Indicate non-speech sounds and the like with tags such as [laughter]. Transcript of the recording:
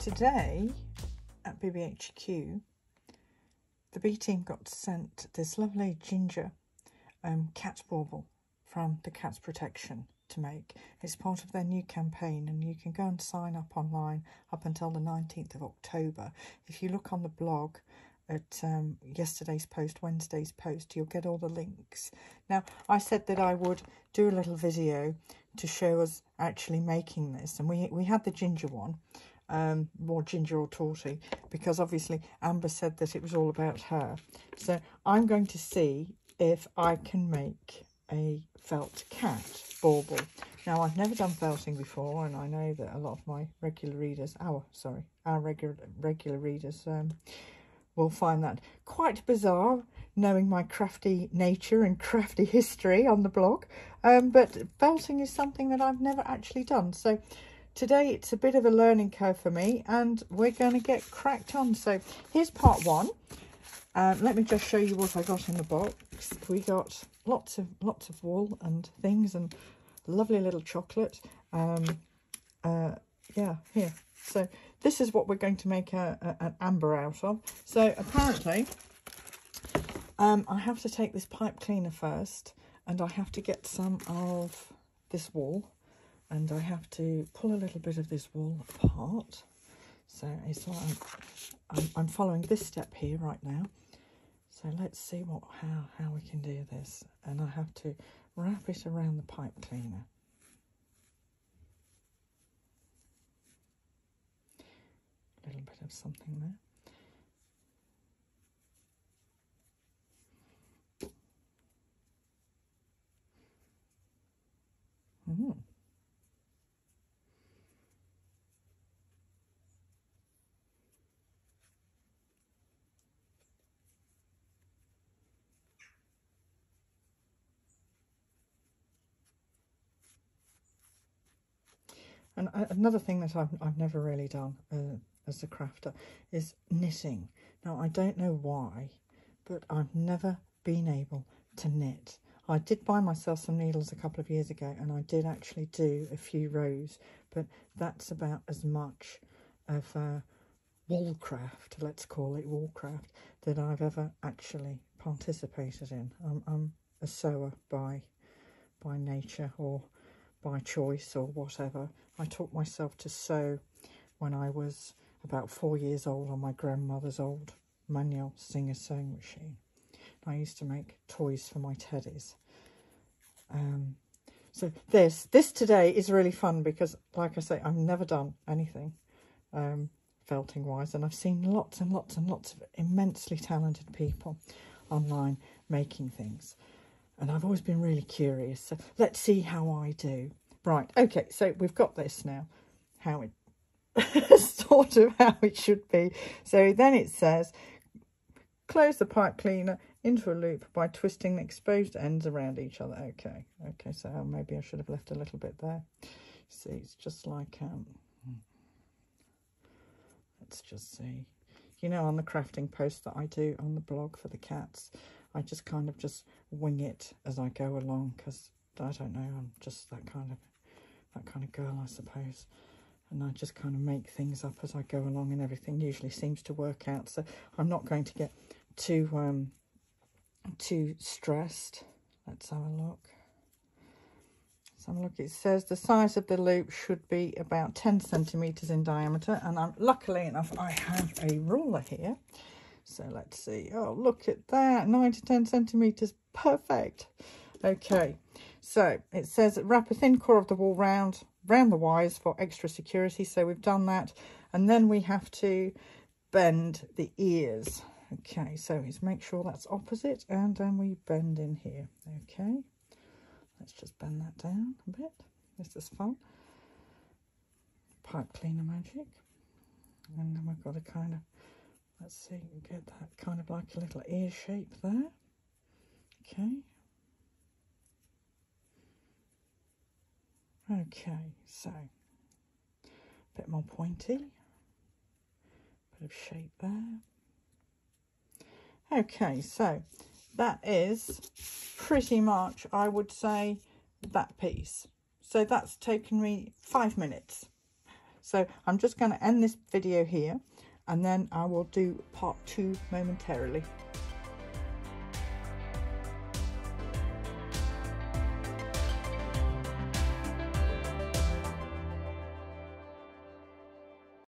Today at BBHQ, the B team got sent this lovely ginger um, cat bauble from the Cats Protection to make. It's part of their new campaign, and you can go and sign up online up until the 19th of October. If you look on the blog at um, yesterday's post, Wednesday's post, you'll get all the links. Now, I said that I would do a little video to show us actually making this, and we, we had the ginger one. Um, more ginger or tortie because obviously Amber said that it was all about her. So I'm going to see if I can make a felt cat bauble. Now, I've never done felting before, and I know that a lot of my regular readers, our, sorry, our regular, regular readers um, will find that quite bizarre, knowing my crafty nature and [laughs] crafty history on the blog. Um, but felting is something that I've never actually done. So today it's a bit of a learning curve for me, and we're going to get cracked on. So here's part one. Um, let me just show you what I got in the box. We got lots of lots of wool and things and lovely little chocolate. Um, uh, yeah, here. So this is what we're going to make a, a, an amber out of. So apparently, um, I have to take this pipe cleaner first and I have to get some of this wool and I have to pull a little bit of this wool apart. So it's like I'm, I'm following this step here right now. So let's see what how, how we can do this. And I have to wrap it around the pipe cleaner. A little bit of something there. Mm. And another thing that I've, I've never really done uh, as a crafter is knitting. Now, I don't know why, but I've never been able to knit. I did buy myself some needles a couple of years ago and I did actually do a few rows, but that's about as much of uh, woolcraft, let's call it woolcraft, that I've ever actually participated in. I'm, I'm a sewer by by nature or by choice or whatever. I taught myself to sew when I was about four years old on my grandmother's old manual Singer sewing machine. I used to make toys for my teddies. Um, so this, this today is really fun because, like I say, I've never done anything um, felting wise, and I've seen lots and lots and lots of immensely talented people online making things. And I've always been really curious. So let's see how I do. Right, okay, so we've got this now, how it, [laughs] sort [laughs] of how it should be. So then it says, close the pipe cleaner into a loop by twisting the exposed ends around each other. Okay, okay, so maybe I should have left a little bit there. See, it's just like, um, let's just see. You know, on the crafting post that I do on the blog for the cats, I just kind of just wing it as I go along because I don't know, I'm just that kind of that kind of girl, I suppose. And I just kind of make things up as I go along, and everything usually seems to work out. So I'm not going to get too um, too stressed. Let's have a look. Let's have a look. It says the size of the loop should be about 10 centimetres in diameter. And I'm luckily enough, I have a ruler here. So let's see. Oh, look at that. 9 to 10 centimetres. Perfect. Okay. So it says wrap a thin core of the wool round, round the wires for extra security. So we've done that. And then we have to bend the ears. Okay, so let's make sure that's opposite and then we bend in here. Okay, let's just bend that down a bit. This is fun. Pipe cleaner magic. And then we've got a kind of, let's see, get that kind of like a little ear shape there. Okay, Okay, so a bit more pointy, bit of shape there. Okay, so that is pretty much, I would say, that piece. So that's taken me five minutes. So I'm just going to end this video here and then I will do part two momentarily.